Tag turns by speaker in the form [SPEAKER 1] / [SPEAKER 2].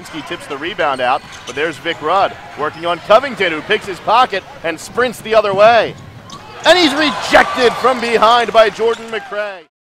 [SPEAKER 1] Kaczynski tips the rebound out, but there's Vic Rudd working on Covington, who picks his pocket and sprints the other way. And he's rejected from behind by Jordan McRae.